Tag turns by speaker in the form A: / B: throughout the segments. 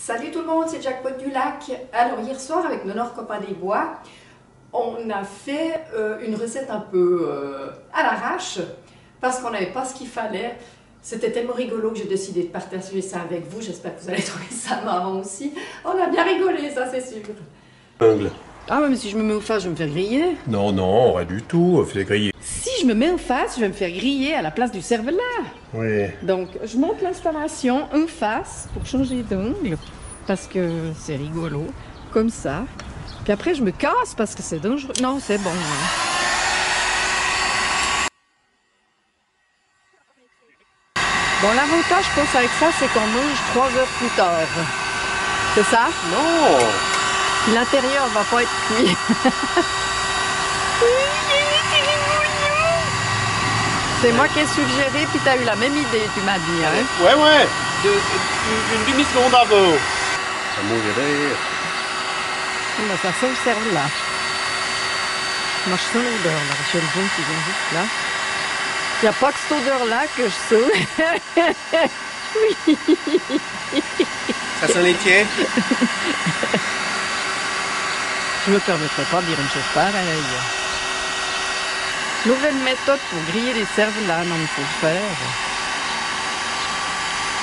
A: Salut tout le monde, c'est Jackpot du Lac. Alors hier soir avec Nonor Copain des Bois, on a fait euh, une recette un peu euh, à l'arrache parce qu'on n'avait pas ce qu'il fallait. C'était tellement rigolo que j'ai décidé de partager ça avec vous. J'espère que vous allez trouver ça marrant aussi. On a bien rigolé, ça c'est sûr.
B: Ongle.
C: Ah ouais, mais si je me mets au face, je vais me faire griller.
B: Non, non, rien du tout, fais griller.
C: Me mets au face, je vais me faire griller à la place du cervelas.
B: Oui.
C: Donc, je monte l'installation en face pour changer d'angle, parce que c'est rigolo, comme ça. Puis après, je me casse parce que c'est dangereux. Non, c'est bon. hein. Bon, l'avantage, je pense, avec ça, c'est qu'on mange trois heures plus tard. C'est ça?
B: Non
C: L'intérieur va pas être cuit. C'est moi qui ai suggéré, puis t'as eu la même idée, tu m'as dit. Hein?
B: Ouais, ouais de- Une demi-seconde avant. Ça mourrait.
C: Ben, ça sent le cerveau là. Moi, je sens l'odeur là. J'ai le jaune qui vient juste là. Il n'y a pas que cette odeur-là que je sens.
B: Ça sent les tiens
C: Je me permettrai pas de dire une chose pareille. Nouvelle méthode pour griller les cerveaux là, non, il faut le faire.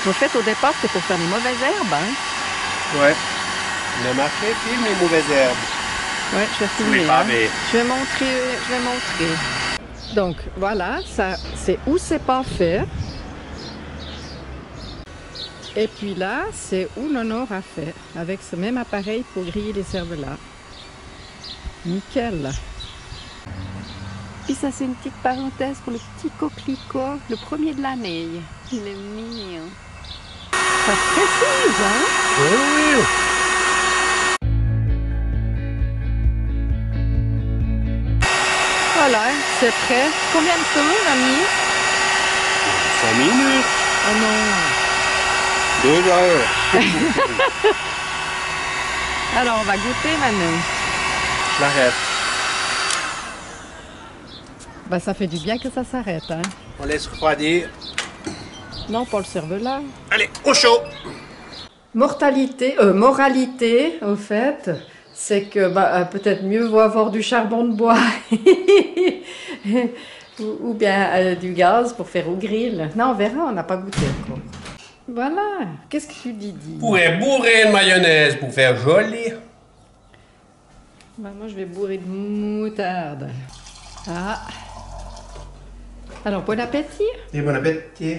C: En fait, au départ, c'est pour faire les mauvaises herbes. Hein?
B: Ouais. Le marché filme les mauvaises herbes.
C: Ouais, je vais filmer. hein. Je vais montrer, je vais montrer. Donc voilà, ça, c'est où c'est pas fait. Et puis là, c'est où l'honneur a fait, avec ce même appareil pour griller les cervelas. Nickel. Puis ça, c'est une petite parenthèse pour le petit coquelicot, le premier de l'année. Il est mignon. Ça se précise, hein?
B: Oui, oui.
C: Voilà, c'est prêt. Combien de temps, l'ami
B: 5 minutes.
C: Oh non
B: 2 heures.
C: Alors, on va goûter maintenant.
B: Je l'arrête.
C: Bah, ça fait du bien que ça s'arrête, hein.
B: On laisse refroidir.
C: Non, pas le cervelas.
B: Allez, au chaud
A: Mortalité, euh, moralité, au fait, c'est que bah, euh, peut-être mieux vaut avoir du charbon de bois ou, ou bien euh, du gaz pour faire au grill. Non, on verra, on n'a pas goûté encore. Voilà, qu'est-ce que tu dis, dis
B: Pourrait bourrer de mayonnaise pour faire joli.
A: Bah, Moi, je vais bourrer de moutarde. Ah Alors, bon appétit
B: Et bon appétit.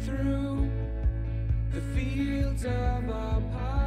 D: through the fields of our.